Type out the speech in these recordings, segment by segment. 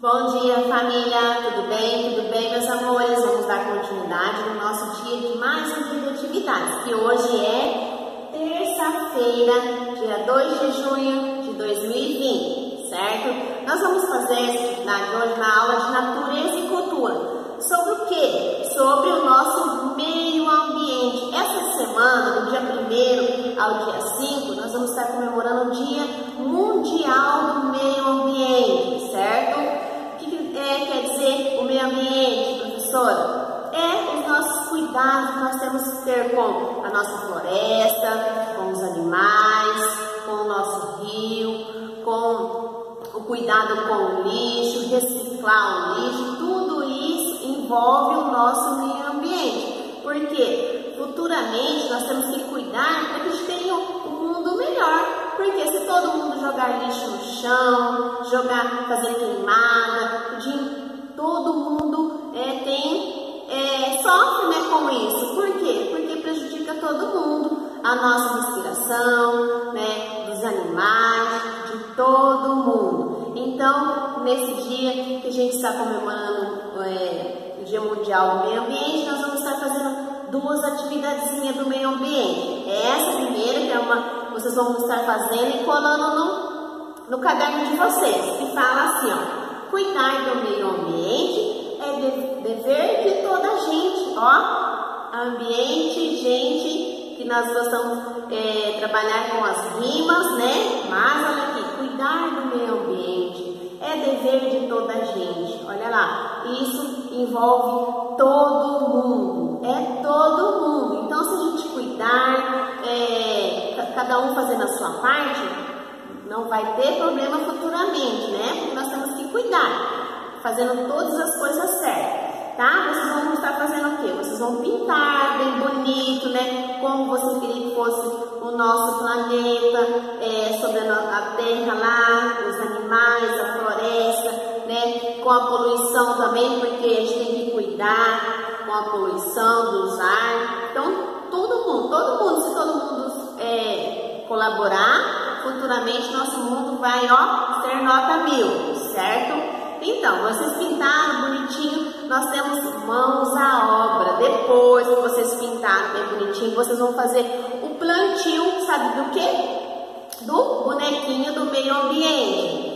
Bom dia, família! Tudo bem? Tudo bem, meus amores? Vamos dar continuidade no nosso dia de mais um dia de atividades, que hoje é terça-feira, dia 2 de junho de 2020, certo? Nós vamos fazer essa atividade hoje na aula de natureza e cultura. Sobre o quê? Sobre o nosso meio ambiente. Essa semana, do dia 1 ao dia 5, nós vamos estar comemorando o Dia Mundial É os nossos cuidados que nós temos que ter com a nossa floresta, com os animais, com o nosso rio, com o cuidado com o lixo, reciclar o lixo, tudo isso envolve o nosso meio ambiente. Porque futuramente nós temos que cuidar para que a gente tenha um mundo melhor. Porque se todo mundo jogar lixo no chão, jogar, fazer queimada, todo mundo é, tem, é, sofre né, com isso. Por quê? Porque prejudica todo mundo, a nossa respiração, né, dos animais, de todo mundo. Então, nesse dia que a gente está comemorando é, o Dia Mundial do Meio Ambiente, nós vamos estar fazendo duas atividadezinhas do meio ambiente. Essa primeira, que é uma vocês vão estar fazendo e colando no, no caderno de vocês, que fala assim, ó, cuidar do meio ambiente é dever de toda a gente, ó, ambiente, gente, que nós gostamos é, trabalhar com as rimas, né? Mas olha aqui, cuidar do meio ambiente é dever de toda a gente. Olha lá, isso envolve todo mundo, é todo mundo. Então, se a gente cuidar, é, cada um fazendo a sua parte, não vai ter problema futuramente, né? Porque nós temos que cuidar, fazendo todas as coisas certas. Tá? Vocês vão estar fazendo o quê? Vocês vão pintar bem bonito, né? Como você queria que fosse o nosso planeta, é, sobre a terra lá, os animais, a floresta, né? Com a poluição também, porque a gente tem que cuidar com a poluição dos ar. Então, todo mundo, todo mundo, se todo mundo é, colaborar, futuramente nosso mundo vai ó, ser nota mil, certo? Então, vocês pintaram bonitinho, nós temos mãos à obra. Depois que vocês pintaram bem bonitinho, vocês vão fazer o plantio, sabe do que? Do bonequinho do meio ambiente.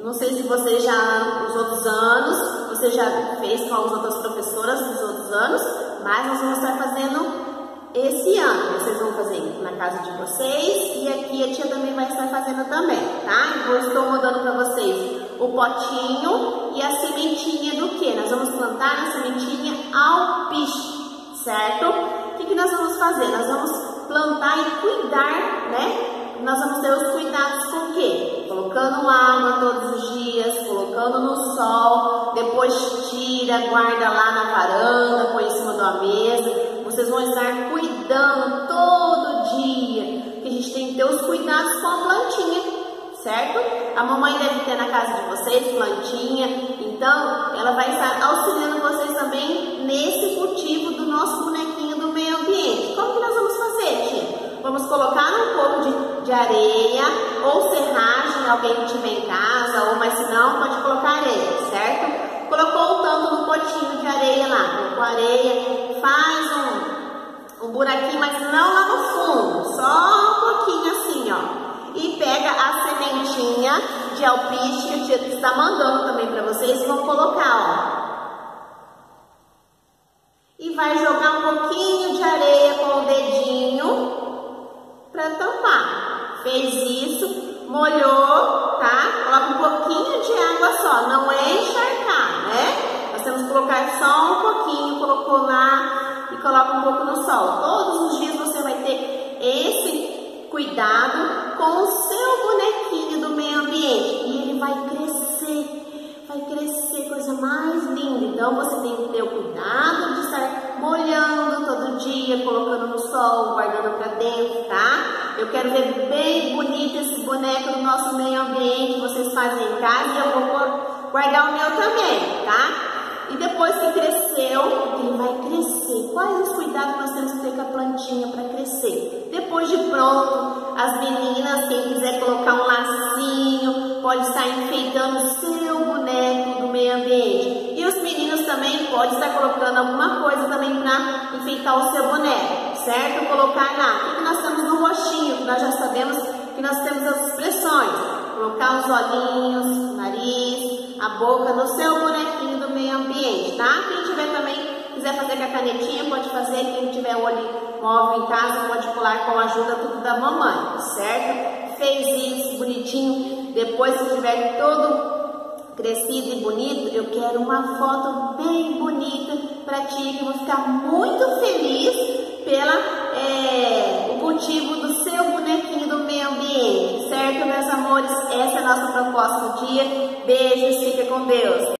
Não sei se você já, os outros anos, você já fez com as outras professoras dos outros anos, mas nós vamos estar fazendo esse ano. Vocês vão fazer na casa de vocês e aqui a tia também vai estar fazendo também, tá? Então, eu estou mandando para vocês o potinho e a sementinha do que? Nós vamos plantar a sementinha alpiste, certo? O que, que nós vamos fazer? Nós vamos plantar e cuidar, né? Nós vamos ter os cuidados com o quê? Colocando água todos os dias, colocando no sol, depois tira, guarda lá na varanda, põe em cima uma mesa vocês vão estar cuidando todo dia. Que a gente tem que ter os cuidados com a plantinha, certo? A mamãe deve ter na casa de vocês plantinha, então ela vai estar auxiliando vocês também nesse cultivo do nosso bonequinho do meio ambiente. Como que nós vamos fazer, tia? Vamos colocar um pouco de, de areia ou serragem, alguém que tiver em casa, ou mas se não, pode colocar areia, certo? Colocou o tanto no potinho de areia lá, colocou areia, faz um um buraquinho, mas não lá no fundo, só um pouquinho assim, ó. E pega a sementinha de alpiste que o tia está mandando também para vocês vão colocar, ó. E vai jogar um pouquinho de areia com o dedinho para tampar. Fez isso, molhou, tá? Coloca um pouquinho de água só, não é encharcar, né? Nós temos que colocar só um pouquinho, colocou lá e coloca um pouco no sol. Todos Então você tem que ter o cuidado de estar molhando todo dia, colocando no sol, guardando para dentro, tá? Eu quero ver bem bonito esse boneco no nosso meio ambiente que vocês fazem em casa e eu vou guardar o meu também, tá? E depois que cresceu, ele vai crescer. Quais os cuidados nós temos que ter com a plantinha para crescer? Depois de pronto, as meninas, quem quiser colocar um lacinho, pode estar enfeitando o seu boneco meio ambiente. Os meninos também podem estar colocando alguma coisa também para enfeitar o seu boneco, certo? Colocar lá. O que nós temos no roxinho, nós já sabemos que nós temos as expressões. Colocar os olhinhos, o nariz, a boca no seu bonequinho do meio ambiente, tá? Quem tiver também, quiser fazer com a canetinha, pode fazer. Quem tiver olho móvel em casa, pode colar com a ajuda tudo da mamãe, certo? Fez isso, bonitinho. Depois, se tiver todo crescido e bonito, eu quero uma foto bem bonita para ti, que vou ficar muito feliz pela é, o motivo do seu bonequinho do meio ambiente, certo, meus amores? Essa é a nossa proposta do dia. Beijos, fica com Deus.